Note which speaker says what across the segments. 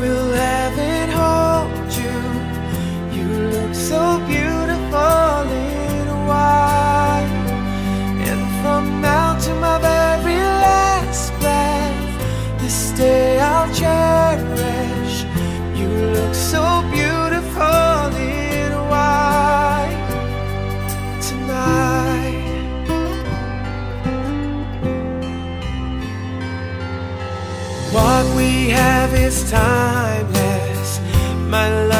Speaker 1: will is timeless. My love.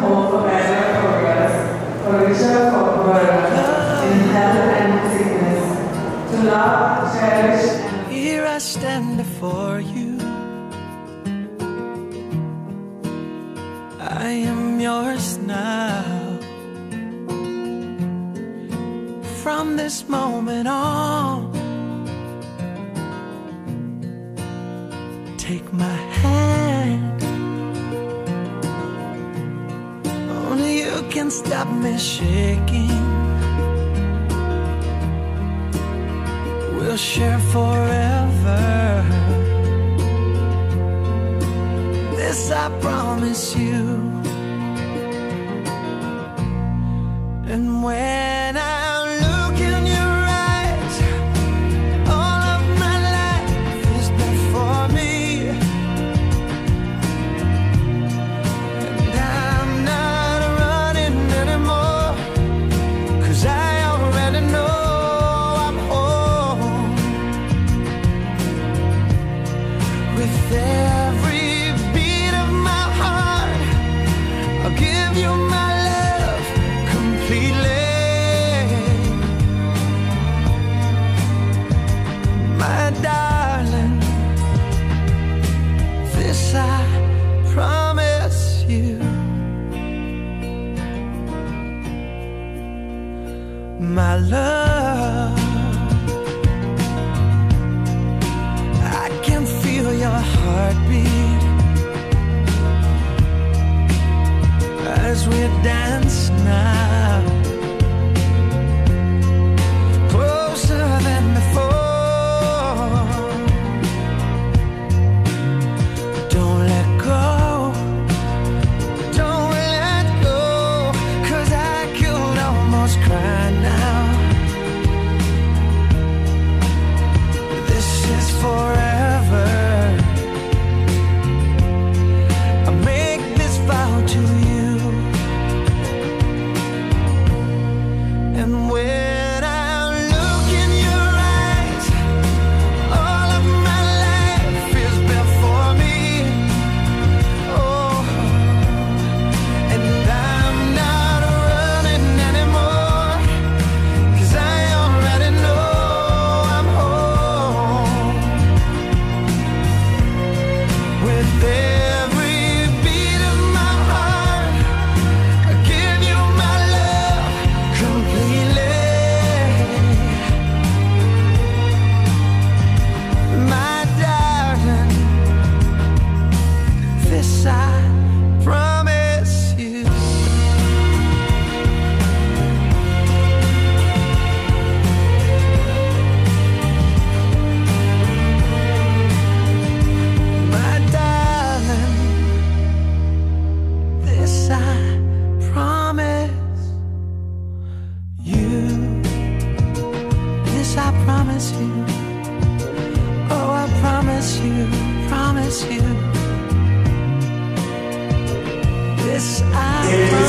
Speaker 1: Here I stand before you. I am yours now. From this moment on, take my hand. Only you can stop me shaking. we'll share forever. This I promise you. And when I my love promise you.
Speaker 2: This I promise.